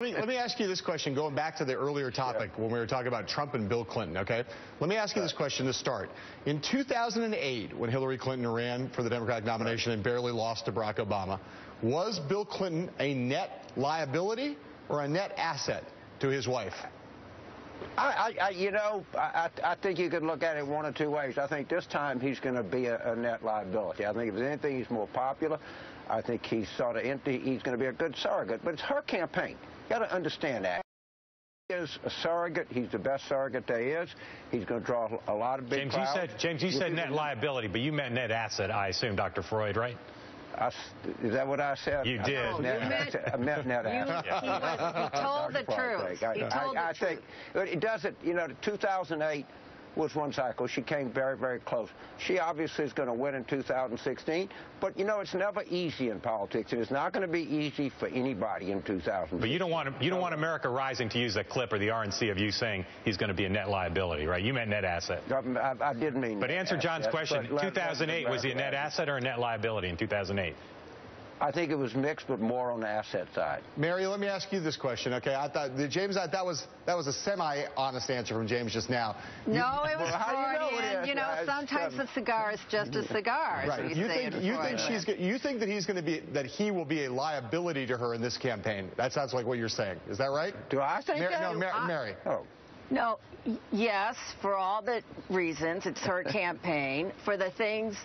Let me, let me ask you this question, going back to the earlier topic when we were talking about Trump and Bill Clinton, okay? Let me ask you this question to start. In 2008, when Hillary Clinton ran for the Democratic nomination and barely lost to Barack Obama, was Bill Clinton a net liability or a net asset to his wife? I, I, you know, I, I think you could look at it one or two ways. I think this time he's going to be a, a, net liability. I think if there's anything, he's more popular. I think he's sort of empty. He's going to be a good surrogate. But it's her campaign. You got to understand that. He is a surrogate. He's the best surrogate there is. He's going to draw a lot of big James, crowds. you said James, you said net liability, but you meant net asset, I assume, Dr. Freud, right? I, is that what I said? You did. Oh, I net, I meant net you. He, was, he told the truth. I, he told I, the I truth. think it does it. You know, 2008 was one cycle. She came very, very close. She obviously is going to win in 2016, but you know it's never easy in politics, and it's not going to be easy for anybody in 2016. But you don't want you don't want America Rising to use that clip or the RNC of you saying he's going to be a net liability, right? You meant net asset. I, I did mean. But answer John's asset, question. 2008 was he a net asset or a net liability in 2008? I think it was mixed, but more on the asset side. Mary, let me ask you this question, okay? I thought the James, I, that was that was a semi-honest answer from James just now. No, you, it was well, Freudian. You know, you know sometimes a cigar is just a cigar. Right. You, you think you think she's you think that he's going to be that he will be a liability to her in this campaign? That sounds like what you're saying. Is that right? Do I think Mary, that? No, Mary. I, Mary. Oh. No, yes, for all the reasons. It's her campaign. For the things